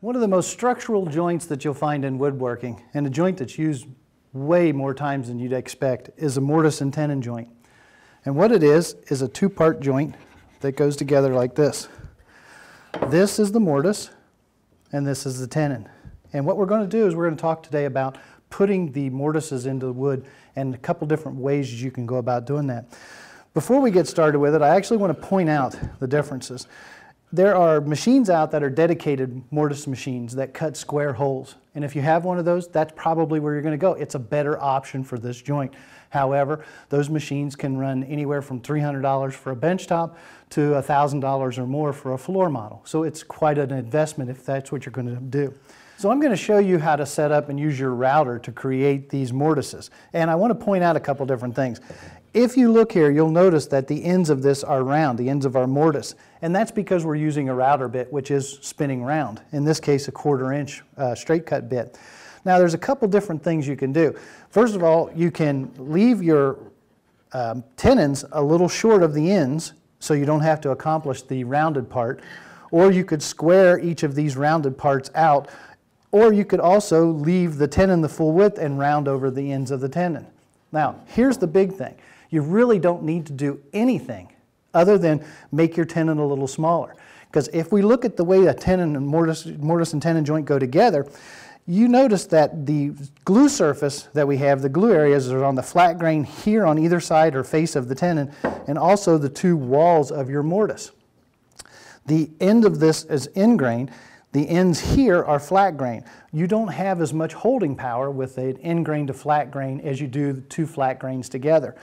One of the most structural joints that you'll find in woodworking, and a joint that's used way more times than you'd expect, is a mortise and tenon joint. And what it is, is a two-part joint that goes together like this. This is the mortise, and this is the tenon. And what we're going to do is we're going to talk today about putting the mortises into the wood and a couple different ways you can go about doing that. Before we get started with it, I actually want to point out the differences. There are machines out that are dedicated mortise machines that cut square holes. And if you have one of those, that's probably where you're going to go. It's a better option for this joint. However, those machines can run anywhere from $300 for a benchtop to $1,000 or more for a floor model. So it's quite an investment if that's what you're going to do. So I'm going to show you how to set up and use your router to create these mortises. And I want to point out a couple different things. If you look here, you'll notice that the ends of this are round, the ends of our mortise. And that's because we're using a router bit, which is spinning round. In this case, a quarter inch uh, straight cut bit. Now, there's a couple different things you can do. First of all, you can leave your um, tenons a little short of the ends so you don't have to accomplish the rounded part. Or you could square each of these rounded parts out or you could also leave the tenon the full width and round over the ends of the tenon. Now, here's the big thing. You really don't need to do anything other than make your tenon a little smaller. Because if we look at the way a tenon and mortise, mortise and tenon joint go together, you notice that the glue surface that we have, the glue areas are on the flat grain here on either side or face of the tenon, and also the two walls of your mortise. The end of this is end grain, the ends here are flat grain. You don't have as much holding power with an end grain to flat grain as you do the two flat grains together.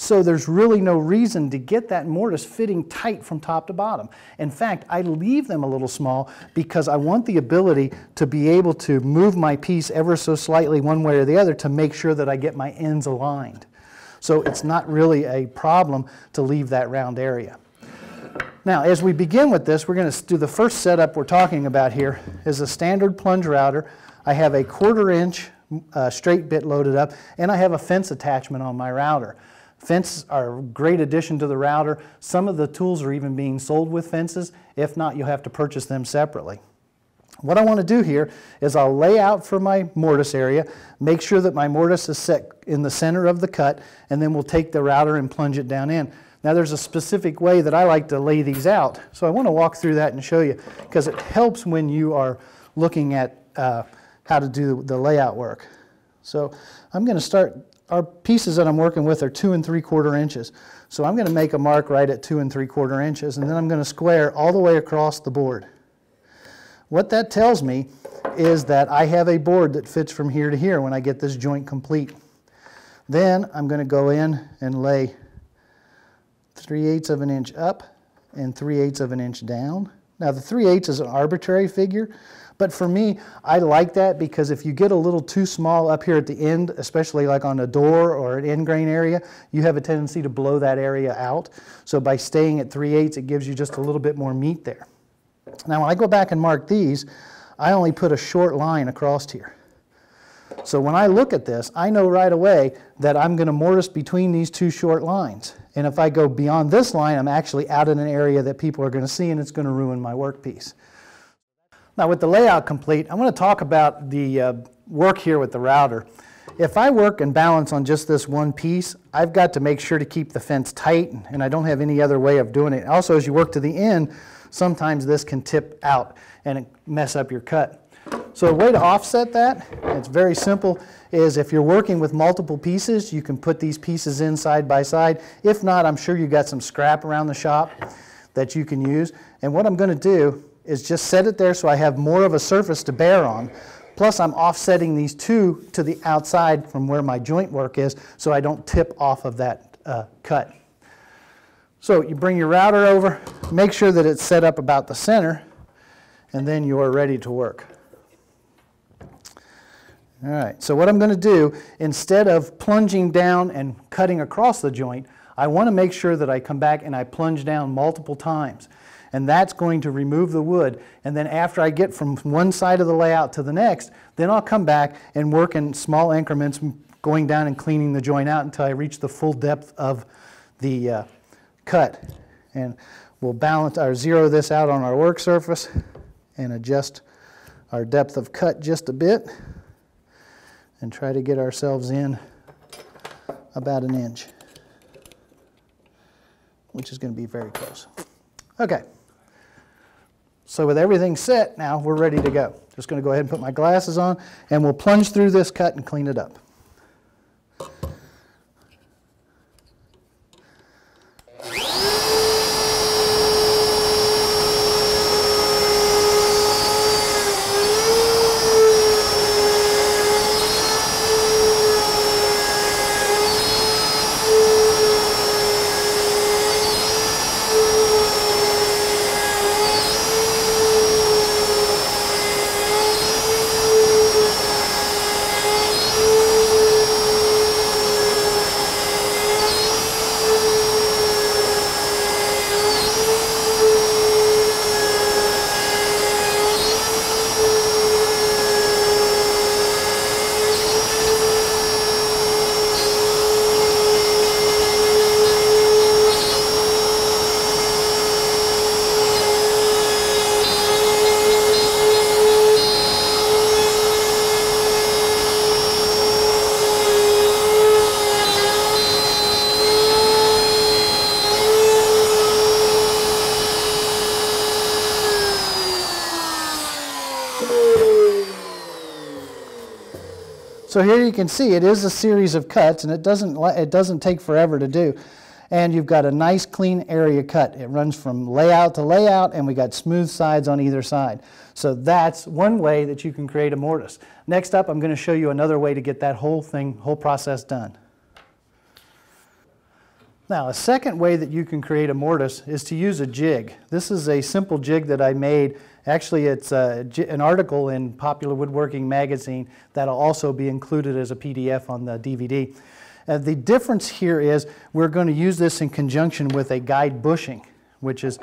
So there's really no reason to get that mortise fitting tight from top to bottom. In fact, I leave them a little small because I want the ability to be able to move my piece ever so slightly one way or the other to make sure that I get my ends aligned. So it's not really a problem to leave that round area. Now, as we begin with this, we're going to do the first setup we're talking about here is a standard plunge router. I have a quarter inch uh, straight bit loaded up, and I have a fence attachment on my router. Fences are a great addition to the router. Some of the tools are even being sold with fences. If not, you'll have to purchase them separately. What I want to do here is I'll lay out for my mortise area, make sure that my mortise is set in the center of the cut, and then we'll take the router and plunge it down in. Now there's a specific way that I like to lay these out. So I want to walk through that and show you because it helps when you are looking at uh, how to do the layout work. So I'm going to start, our pieces that I'm working with are two and three quarter inches. So I'm going to make a mark right at two and three quarter inches and then I'm going to square all the way across the board. What that tells me is that I have a board that fits from here to here when I get this joint complete. Then I'm going to go in and lay 3 eighths of an inch up and 3 eighths of an inch down. Now the 3 eighths is an arbitrary figure, but for me, I like that because if you get a little too small up here at the end, especially like on a door or an end grain area, you have a tendency to blow that area out. So by staying at 3 eighths, it gives you just a little bit more meat there. Now when I go back and mark these, I only put a short line across here. So when I look at this, I know right away that I'm going to mortise between these two short lines. And if I go beyond this line, I'm actually out in an area that people are going to see and it's going to ruin my workpiece. Now with the layout complete, I want to talk about the uh, work here with the router. If I work and balance on just this one piece, I've got to make sure to keep the fence tight and I don't have any other way of doing it. Also, as you work to the end, sometimes this can tip out and mess up your cut. So a way to offset that, it's very simple, is if you're working with multiple pieces, you can put these pieces in side by side. If not, I'm sure you've got some scrap around the shop that you can use. And what I'm going to do is just set it there so I have more of a surface to bear on. Plus I'm offsetting these two to the outside from where my joint work is so I don't tip off of that uh, cut. So you bring your router over, make sure that it's set up about the center, and then you are ready to work. All right, so what I'm going to do, instead of plunging down and cutting across the joint, I want to make sure that I come back and I plunge down multiple times. And that's going to remove the wood. And then after I get from one side of the layout to the next, then I'll come back and work in small increments, going down and cleaning the joint out until I reach the full depth of the uh, cut. And we'll balance or zero this out on our work surface and adjust our depth of cut just a bit and try to get ourselves in about an inch, which is going to be very close. Okay. So with everything set now, we're ready to go. Just going to go ahead and put my glasses on and we'll plunge through this cut and clean it up. So here you can see it is a series of cuts and it doesn't, it doesn't take forever to do. And you've got a nice clean area cut. It runs from layout to layout and we got smooth sides on either side. So that's one way that you can create a mortise. Next up, I'm going to show you another way to get that whole thing, whole process done. Now, a second way that you can create a mortise is to use a jig. This is a simple jig that I made Actually, it's a, an article in Popular Woodworking Magazine that'll also be included as a PDF on the DVD. Uh, the difference here is we're going to use this in conjunction with a guide bushing, which is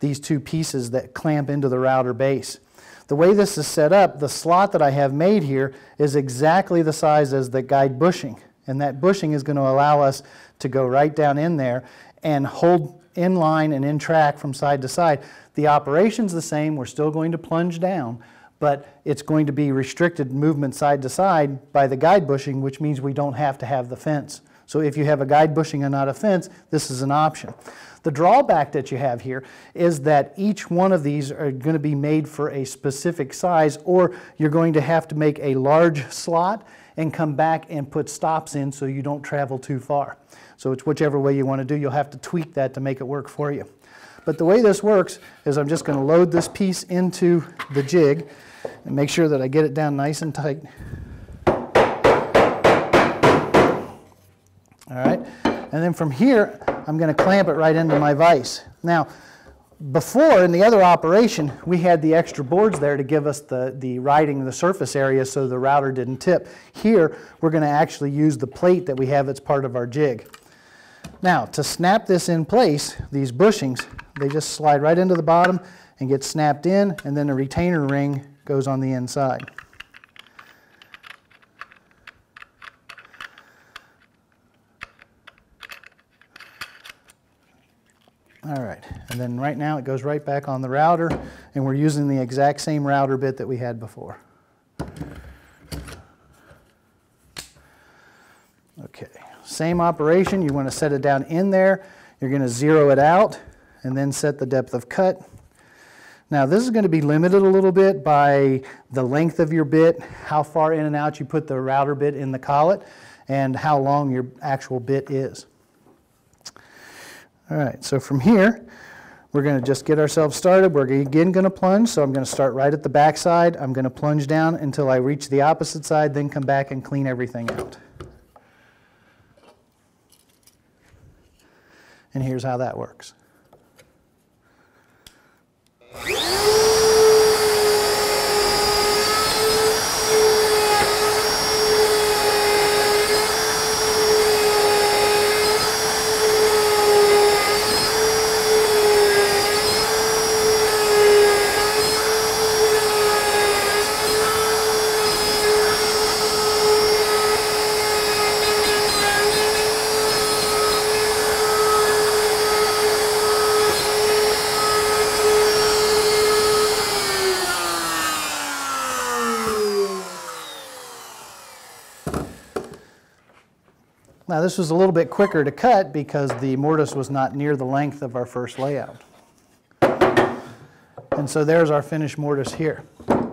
these two pieces that clamp into the router base. The way this is set up, the slot that I have made here is exactly the size as the guide bushing. And that bushing is going to allow us to go right down in there and hold in line and in track from side to side. The operation's the same, we're still going to plunge down, but it's going to be restricted movement side to side by the guide bushing, which means we don't have to have the fence. So if you have a guide bushing and not a fence, this is an option. The drawback that you have here is that each one of these are going to be made for a specific size or you're going to have to make a large slot and come back and put stops in so you don't travel too far. So it's whichever way you want to do. You'll have to tweak that to make it work for you. But the way this works is I'm just going to load this piece into the jig and make sure that I get it down nice and tight. All right, and then from here, I'm going to clamp it right into my vise. Now, before in the other operation, we had the extra boards there to give us the, the riding the surface area so the router didn't tip. Here, we're going to actually use the plate that we have as part of our jig. Now, to snap this in place, these bushings, they just slide right into the bottom and get snapped in, and then the retainer ring goes on the inside. All right, and then right now it goes right back on the router, and we're using the exact same router bit that we had before. Okay, same operation, you want to set it down in there, you're going to zero it out, and then set the depth of cut. Now this is going to be limited a little bit by the length of your bit, how far in and out you put the router bit in the collet, and how long your actual bit is. All right, so from here, we're going to just get ourselves started. We're again going to plunge, so I'm going to start right at the back side. I'm going to plunge down until I reach the opposite side, then come back and clean everything out. And here's how that works. This was a little bit quicker to cut because the mortise was not near the length of our first layout. And so there's our finished mortise here.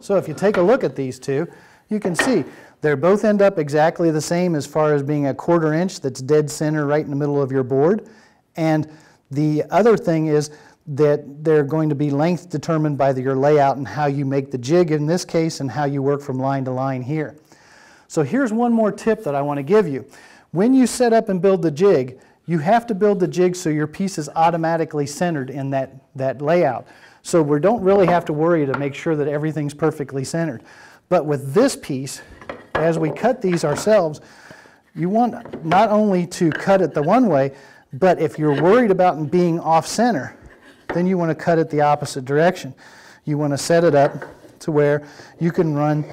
So if you take a look at these two, you can see they both end up exactly the same as far as being a quarter inch that's dead center right in the middle of your board. And the other thing is that they're going to be length determined by the, your layout and how you make the jig in this case and how you work from line to line here. So here's one more tip that I want to give you. When you set up and build the jig, you have to build the jig so your piece is automatically centered in that, that layout. So we don't really have to worry to make sure that everything's perfectly centered. But with this piece, as we cut these ourselves, you want not only to cut it the one way, but if you're worried about being off center, then you want to cut it the opposite direction. You want to set it up to where you can run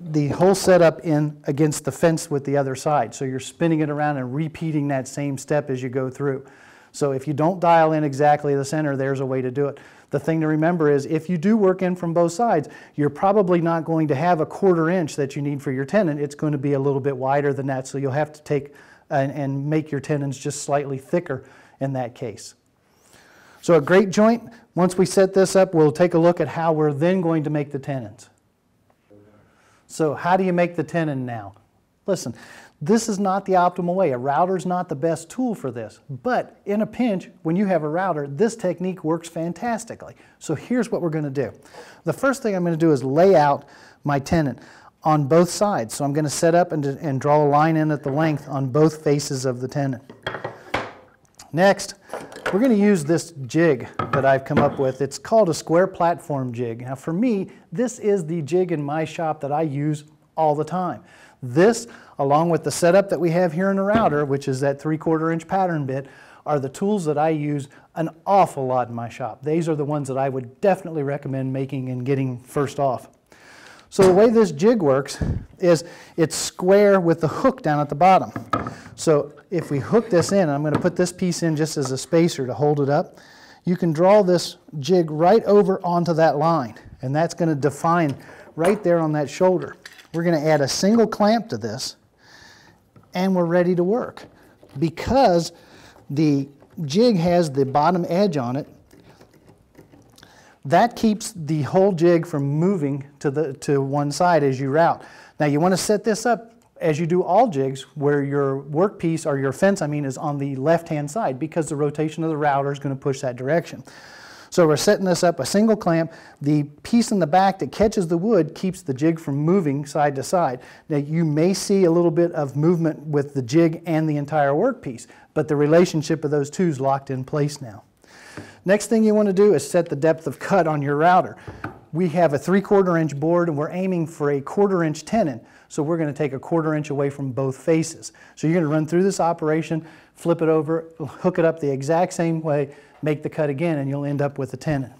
the whole setup in against the fence with the other side. So you're spinning it around and repeating that same step as you go through. So if you don't dial in exactly the center, there's a way to do it. The thing to remember is if you do work in from both sides, you're probably not going to have a quarter inch that you need for your tenon. It's going to be a little bit wider than that, so you'll have to take and, and make your tenons just slightly thicker in that case. So a great joint, once we set this up, we'll take a look at how we're then going to make the tenons. So how do you make the tenon now? Listen, this is not the optimal way. A router is not the best tool for this. But in a pinch, when you have a router, this technique works fantastically. So here's what we're going to do. The first thing I'm going to do is lay out my tenon on both sides. So I'm going to set up and, and draw a line in at the length on both faces of the tenon. Next, we're going to use this jig that I've come up with. It's called a square platform jig. Now for me, this is the jig in my shop that I use all the time. This, along with the setup that we have here in the router, which is that 3 quarter inch pattern bit, are the tools that I use an awful lot in my shop. These are the ones that I would definitely recommend making and getting first off. So the way this jig works is it's square with the hook down at the bottom. So if we hook this in, I'm going to put this piece in just as a spacer to hold it up, you can draw this jig right over onto that line. And that's going to define right there on that shoulder. We're going to add a single clamp to this and we're ready to work. Because the jig has the bottom edge on it, that keeps the whole jig from moving to, the, to one side as you route. Now you want to set this up as you do all jigs where your workpiece or your fence, I mean, is on the left-hand side because the rotation of the router is going to push that direction. So we're setting this up a single clamp. The piece in the back that catches the wood keeps the jig from moving side to side. Now you may see a little bit of movement with the jig and the entire workpiece, but the relationship of those two is locked in place now. Next thing you want to do is set the depth of cut on your router. We have a 3 quarter inch board and we're aiming for a quarter inch tenon. So we're going to take a quarter inch away from both faces. So you're going to run through this operation, flip it over, hook it up the exact same way, make the cut again, and you'll end up with a tenon.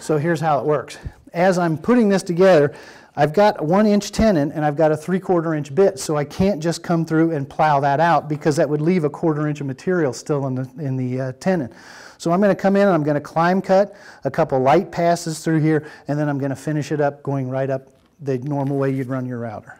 So here's how it works. As I'm putting this together, I've got a one inch tenon and I've got a three quarter inch bit, so I can't just come through and plow that out because that would leave a quarter inch of material still in the, in the uh, tenon. So I'm going to come in and I'm going to climb cut a couple light passes through here and then I'm going to finish it up going right up the normal way you'd run your router.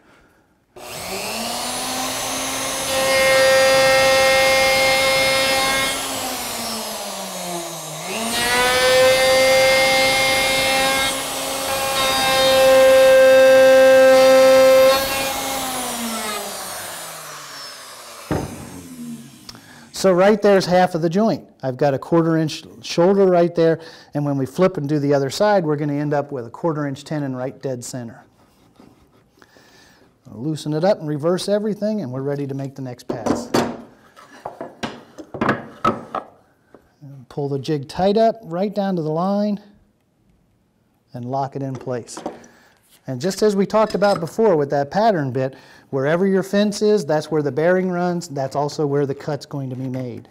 So right there's half of the joint. I've got a quarter inch shoulder right there, and when we flip and do the other side, we're going to end up with a quarter inch tenon right dead center. I'll loosen it up and reverse everything, and we're ready to make the next pass. And pull the jig tight up, right down to the line, and lock it in place. And just as we talked about before with that pattern bit, wherever your fence is, that's where the bearing runs, that's also where the cut's going to be made.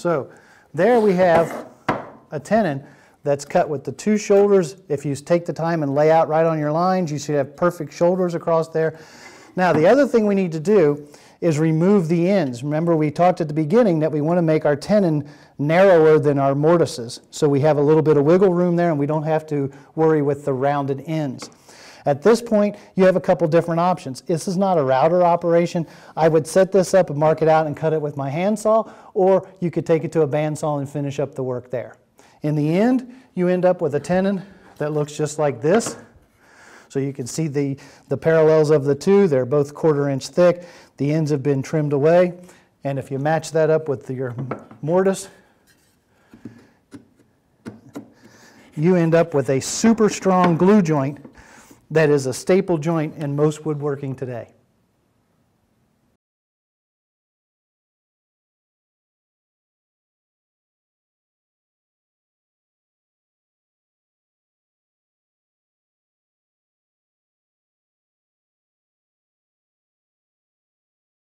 So there we have a tenon that's cut with the two shoulders. If you take the time and lay out right on your lines, you should have perfect shoulders across there. Now, the other thing we need to do is remove the ends. Remember, we talked at the beginning that we want to make our tenon narrower than our mortises. So we have a little bit of wiggle room there and we don't have to worry with the rounded ends. At this point, you have a couple different options. This is not a router operation. I would set this up and mark it out and cut it with my handsaw, or you could take it to a bandsaw and finish up the work there. In the end, you end up with a tenon that looks just like this. So you can see the, the parallels of the two. They're both quarter inch thick. The ends have been trimmed away. And if you match that up with your mortise, you end up with a super strong glue joint that is a staple joint in most woodworking today.